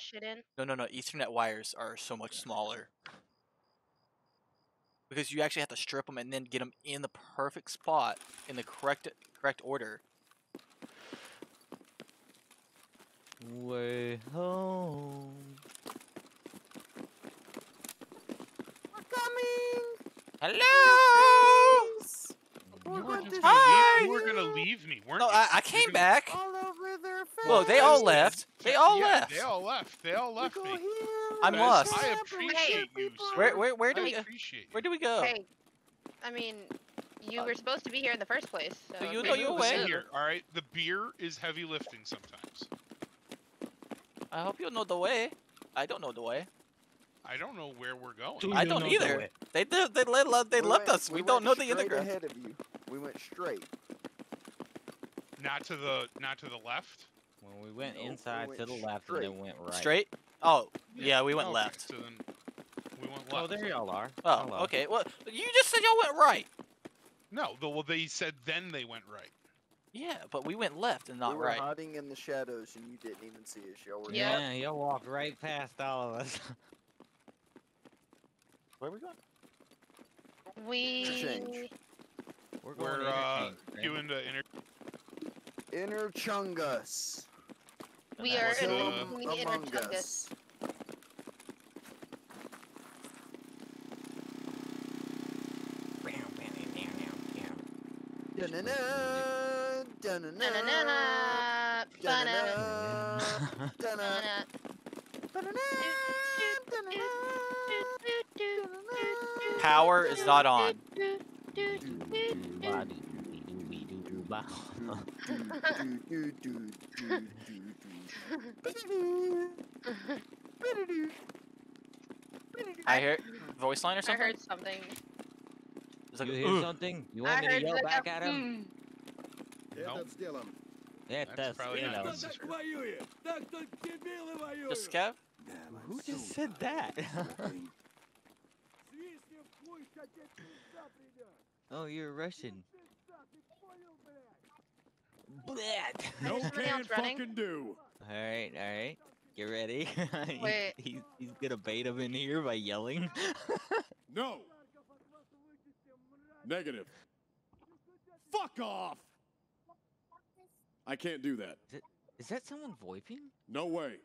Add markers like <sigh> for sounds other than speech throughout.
that shit in. No, no, no. Ethernet wires are so much smaller. Because you actually have to strip them and then get them in the perfect spot in the correct correct order. Way home. Hello. You were just Hi! gonna leave, you were gonna leave me, weren't No, you? I, I came back. All over their face. Well, they all left. They all yeah, left. They all left. They all left me. I'm go lost. I there, appreciate you, sir. Where where where do I we appreciate where do we go? Hey, I mean, you uh, were supposed to be here in the first place. So, So you know you your way. Listen in- here, all right. The beer is heavy lifting sometimes. I hope you know the way. I don't know the way. I don't know where we're going. Do I don't know the either. way? They did. They let they We left went- us. We, we don't know the straight underground. ahead of you. We went straight. Not to the not to the left. When we went Nope, we inside went to the left and then went right. Straight. Oh yeah, we went Okay, left. So then we went left. Oh, there y'all are. Oh Hello. okay. Well, you just said y'all went right. No, the, well they said then they went right. Yeah, but we went left and not we were right. hiding in the shadows and you didn't even see us. Y'all were Yep. Yeah, y'all walked right past all of us. <laughs> Where we going? We. We're going We're to uh, interchange, right? doing the inter. Inner Chungus. We are in, the inner chungus. Power is not on. Do, I hear voice line or something. I heard something. It's like, You hear "Ugh." something? You I want me to yell back at him? "Hmm." Nope. Yeah, That's that's, probably you not know. necessary. Just Scav? Who just said that? <laughs> <laughs> oh, you're Russian. Bleh. <laughs> No No can else running? fucking do. All right, all right. Get ready. <laughs> He's- Wait. he's, he's gonna bait him in here by yelling. <laughs> No. Negative. Fuck off. I can't do that. Is that someone voiping? No way.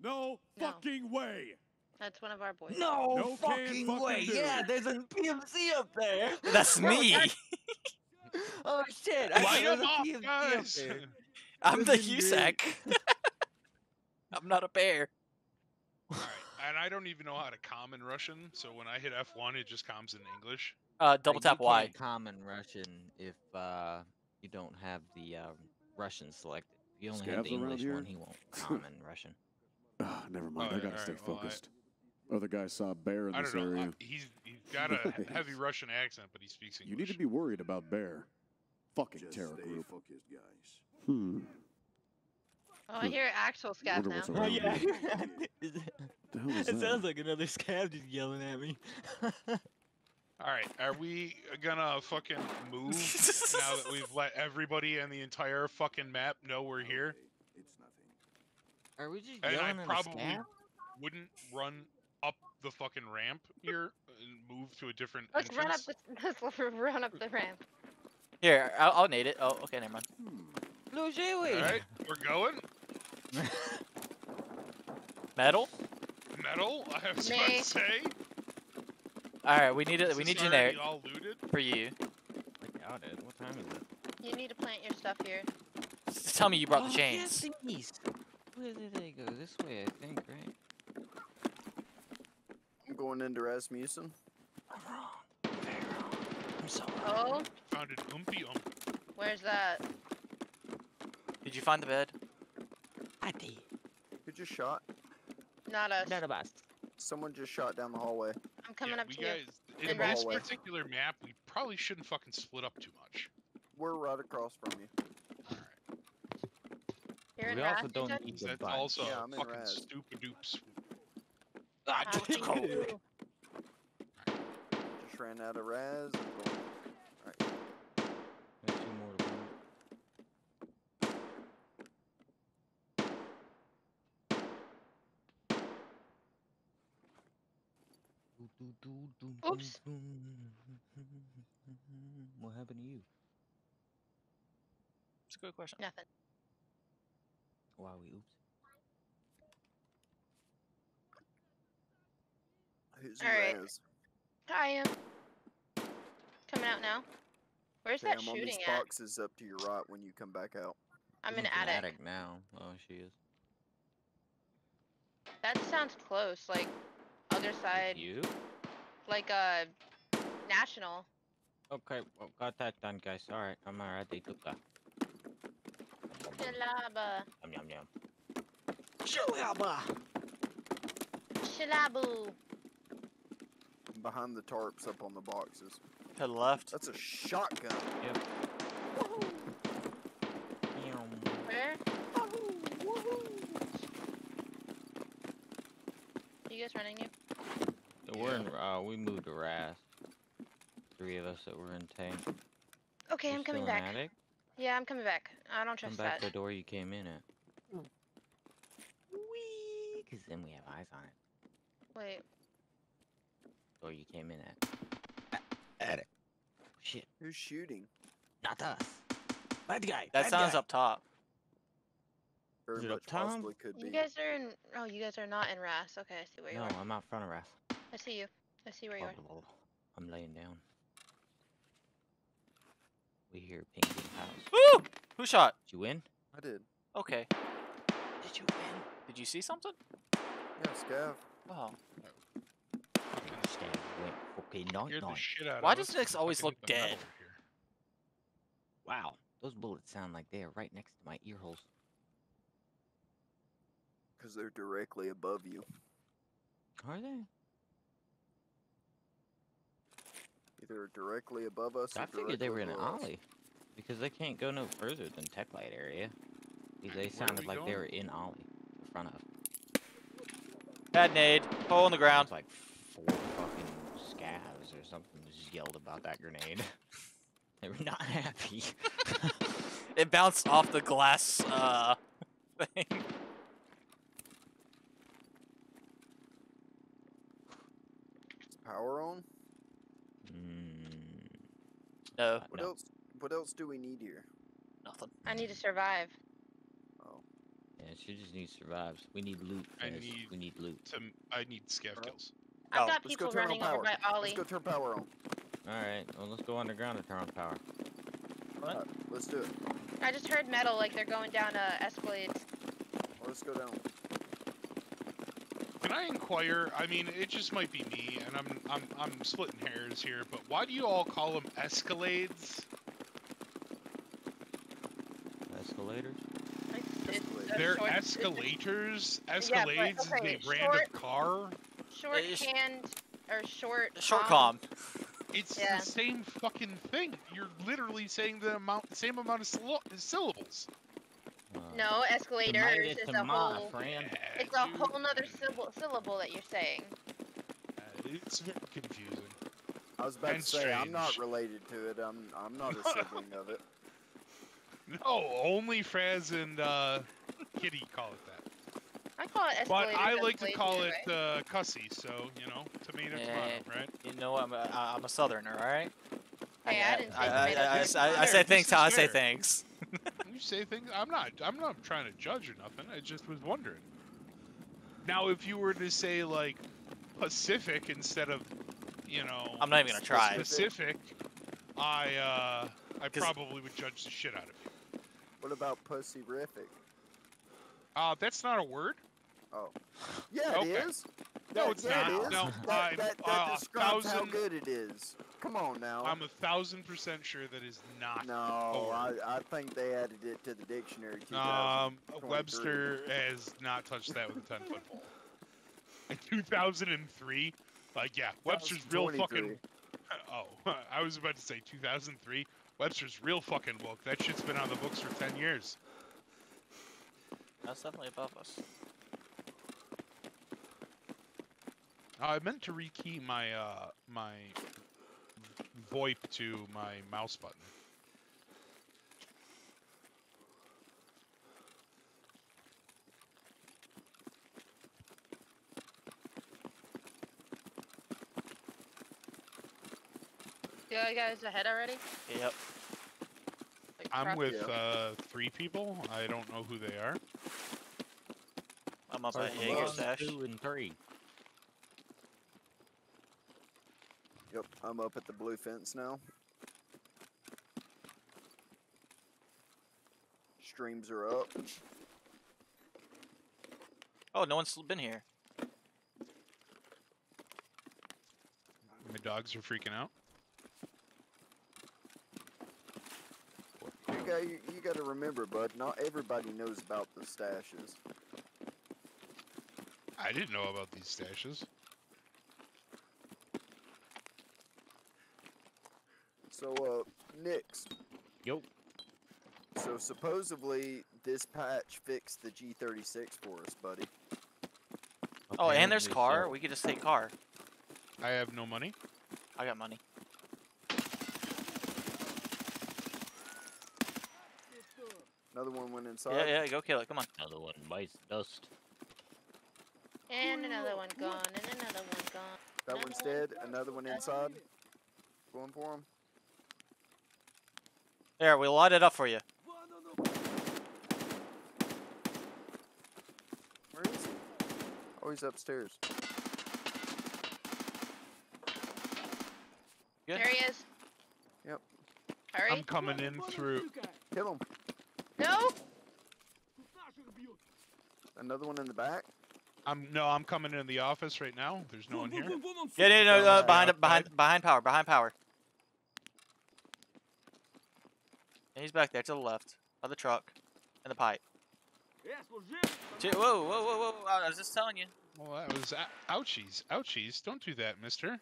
No, No. fucking way. That's one of our boys. No, No fucking fucking way! do. Yeah, there's a PMC up there. That's me. Oh shit! I Light there's 'em a up, PMC up guys! there. I'm the Listen, <laughs> <laughs> I'm not a bear. Alright, and I don't even know how to common Russian, so when I hit F1, it just comes in English. Uh, double Like, tap you Y. can't Common Russian if uh, you don't have the um, Russian selected. If you only have the around English here? one, he won't <laughs> common Russian. Ah, never mind. Oh, I yeah, gotta stay alright, well, I- focused. Other guy saw a bear in I this don't know. area. uh, he's he's got a heavy Russian accent, but he speaks English. You need to be worried about bear. Fucking Just terror stay group. focused, guys. Hmm. Oh, I hear actual Scav now. Oh yeah, <laughs> it The hell is it that? sounds like another Scav just yelling at me. All right, are we gonna fucking move <laughs> now that we've let everybody and the entire fucking map know we're here? Okay, It's nothing. Are we just And I yelling at a probably Scav? wouldn't run up the fucking ramp here and move to a different Let's run up entrance. the <laughs> let's run up the ramp. Here, I'll, I'll nade it. Oh, okay, never mind. Blue Jewy. All right, we're going. <laughs> Metal. Metal, I have Me. to say. All right, we need it. Is We this need already generic all looted. for you. I doubt it. What time is it? You need to plant your stuff here. Just tell me you brought oh, the chains. Yeah, these. Where did they go? This way, I think, right? I'm going into Rasmussen. I'm wrong. Very wrong. I'm so wrong. Oh, Found an umpy ump. where's that? Did you find the bed? I did. Who just shot? Not us. None of us. Someone just shot down the hallway. I'm coming yeah, up we to you. guys, in In this hallway. particular map, we probably shouldn't fucking split up too much. We're right across from you. You're we also don't need the That's also Yeah, a I'm in fucking stupid dupes. Ah, <laughs> thank cold. Just ran out of Raz. I'm going. Alright. Got two more to burn. Oops. <laughs> What happened to you? It's a good question. Nothing. Why we oops? Who's Alright. res? I am um. coming out now. Where's Okay, that I'm on these shooting at? boxes up to your right when you come back out. I'm She's in up attic. attic now. Oh, she is. That sounds close. Like other With side, You? Like a national. Okay, well, got that done, guys. All right, I'm uh, alright. They took that. Shalaba. Yum yum yum. Shalaba. Shalabu. Behind the tarps up on the boxes. To the left. That's a shotgun. Yep. Where? You guys running you? We're in. Uh, we moved to Ras. Three of us that were in tank. Okay, You I'm coming back. Attic? Yeah, I'm coming back. I don't trust Come trust back that. the door you came in at. Wee, cause then we have eyes on it. Wait, Door you came in at. A- Attic. Shit, Who's shooting? not us. Bad guy. That bad sounds guy. up top. Very much possibly could be. you guys are in. Oh, you guys are not in RAS. Okay, I see where you are. No. I'm out front of Ras. I see you. I see where you are. I'm laying down. We hear ping in house. Woo! Who shot? Did you win? I did. Okay. Did you win? Did you see something? Yeah, Scav. Oh. Stand went okay night Scared the night. shit out Why of does us Nyx always look hit the metal dead? Wow, those bullets sound like they are right next to my ear holes. Because they're directly above you. Are they? Either directly above us or I figured they were in an directly below us. alley. Because they can't go no further than Tech Light area. They- They sounded we like they were in alley. In front of. Bad nade. Hole in the ground. Sounds like four fucking scavs or something just yelled about that grenade. <laughs> they were not happy. <laughs> It bounced off the glass uh thing. Power on? No, uh, What no. else? What else do we need here? nothing. I need to survive. Oh, Yeah, she just needs survives. We need loot. I Fez. need- We need loot. To, I need scav Alright. kills. I've Oh, got let's go people turn running over power. by Ollie. let's go turn power on. <laughs> Alright, well let's go underground and turn on power. What? Alright, let's do it. I just heard metal like they're going down uh, escalades. Let's go down. Can I inquire? I mean, it just might be me, and I'm I'm I'm splitting hairs here, but why do you all call them Escalades? Escalators? It's They're short- escalators. but, Escalades okay, is a brand short- of car. Shorthand or short. Short com. com. It's Yeah. the same fucking thing. You're literally saying the amount, same amount of syllables. No, you escalators made it is a my whole. friend. It's a whole nother syllable, syllable that you're saying. uh, It's very confusing. I was about And to say I'm not related to it. I'm I'm not a sibling of it. <laughs> <laughs> No, only Fraz and uh, Kitty call it that. I call it Escalator. But. I like to call it way. uh, cussy, so you know, tomato, Yeah. tomato, right? You know? I'm a, I- I'm a southerner, alright? Hey, I didn't say I, I, tomato, I, I. I, I say this things is how I say fair. Things. You say things. I'm not. I'm not trying to judge or nothing. I just was wondering. Now, if you were to say like Pacific instead of, you know, I'm not even gonna try. Pacific, I uh, I probably would judge the shit out of you. What about pussy-rific? Uh, that's not a word. Oh, yeah, Okay. it is. No, it's not. It is. No, that, that, that uh, a describes how good it is. Come on now. I'm a thousand percent sure that is not. no, a I, word. I think they added it to the dictionary. Um, Webster has not touched that with a ten foot pole. In 2003, like yeah, Webster's real fucking <laughs> Oh, <laughs> I was about to say 2003. Webster's real fucking woke. That shit's been on the books for 10 years. That's definitely above us. Uh, I meant to rekey my uh my VoIP to my mouse button. You guys ahead already? Yep. Like, I'm with Yeah. uh, three people. I don't know who they are. I'm up at One, Jaeger stash. two, and three. Yep, I'm up at the blue fence now. Streams are up. Oh, no one's been here. My dogs are freaking out. You got you, you got to remember, bud. Not everybody knows about the stashes. I didn't know about these stashes. So, uh, Nix. Yo. So supposedly this patch fixed the G36 for us, buddy. Oh, and there's car. We could just take car. I have no money. I got money. Another one went inside. Yeah, yeah, go kill it. Come on. Another one bites the dust. And another one gone, and another one gone. That one's dead. Another one inside. Going for him. There, we light it up for you. Where is he? Oh, he's upstairs. Good. There he is. Yep. Hurry. I'm coming in through. Kill him. No! Another one in the back. I'm no. I'm coming in the office right now. There's no one here. Yeah, no, no, Go uh, behind, behind, behind power, behind power. And he's back there to the left of the truck and the pipe. Two, whoa, whoa, whoa, whoa! I was just telling you. Well, that was ou- ouchies. Ouchies. Don't do that, Mister.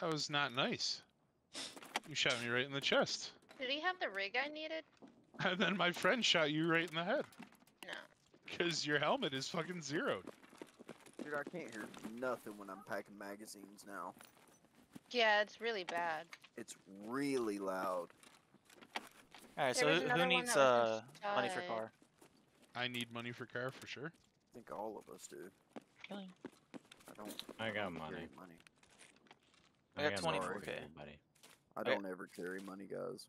That was not nice. You shot me right in the chest, Did he have the rig I needed? <laughs> and then my friend shot you right in the head No. because your helmet is fucking zeroed. Dude, I can't hear nothing when I'm packing magazines now. Yeah, it's really bad. It's really loud. All right, There so who, who needs uh money for car? I need money for car for sure. I think all of us do. Killing. I don't. I got don't money. money. I got 24K. worries, everybody. I Okay. don't ever carry money, guys.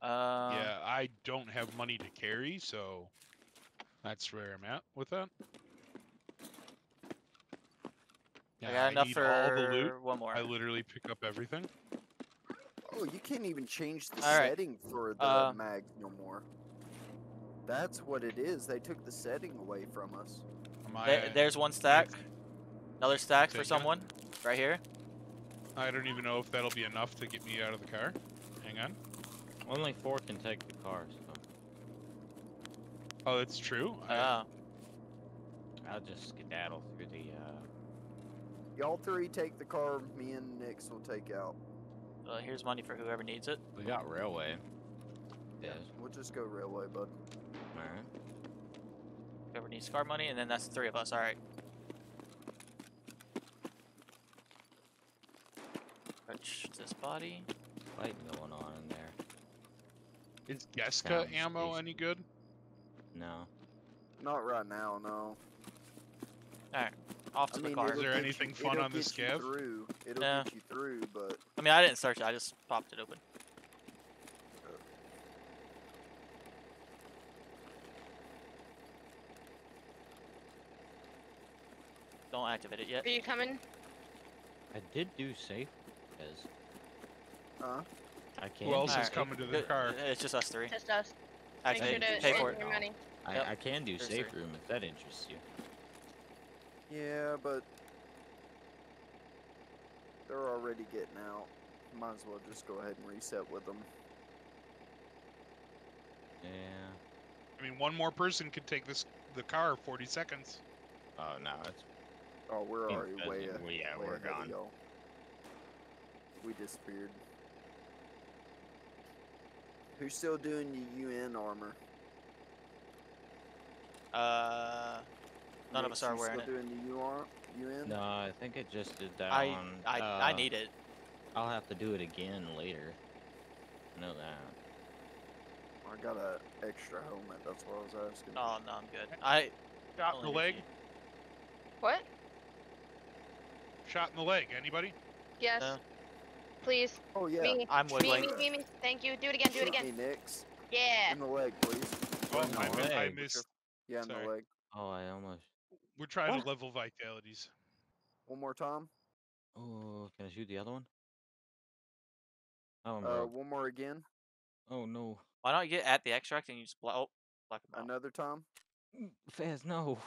Um, yeah, I don't have money to carry, so that's where I'm at with that. I Yeah, got enough need for all the loot. one more. I literally pick up everything. Oh, you can't even change the All right. setting for the Uh, mag no more. That's what it is. They took the setting away from us. There- there's one stack. Another stack for Take it. someone, right here. I don't even know if that'll be enough to get me out of the car. Hang on. Only four can take the car, so Oh, that's true. I- Oh, I'll just skedaddle through the. Uh, Y'all three take the car. Me and Nix will take out. Well, here's money for whoever needs it. we got railway. Yeah. We'll just go railway, bud. All right. Whoever needs car money, and then that's the three of us. All right. Touch this body. Fighting going on in there. Is Geska Sounds ammo decent. any good? No. Not right now, no. Off I to mean, the car. it'll there anything you, fun it'll on this get you scav? Through. It'll No. get you through, but I mean, I didn't search it. I just popped it open. Don't activate it yet. Are you coming? I did do safe, because huh? I can't. Who else is Alright, coming to the good- car? It's just us three. Just us. Make sure to Pay for it. your money. I, Yep. I can do There's safe three. room if that interests you. Yeah, but they're already getting out. Might as well just go ahead and reset with them. Yeah. I mean, one more person could take this the car 40 seconds. Oh no, it's Oh, we're Yeah, already way, it. We- yeah, way we're ahead gone. y'all. We disappeared. Who's still doing the UN armor? Uh, none of us are you wearing it. still doing the UR, UN? no. I think it just did that I on. I I uh, need it. I'll have to do it again later. I know that. I got a extra helmet. That's what I was asking. Oh no, I'm good. I Shot in the leg. need- What? Shot in the leg. Anybody? Yes. No. please. Oh yeah. Me. I'm Me, wiggling. me, me, me. Thank you. Do it again. Do it again. me, Nix. Yeah. In the leg, please. Oh, no I, mi- I missed. Yeah, in Sorry. the leg. Oh, I almost. We're trying What? to level vitalities. One more time. Oh, can I shoot the other one? Oh, Uh, bro. one more again. oh no. Why don't you get at the extract and you just bla- oh, black. Another time. Mm, Faz, no.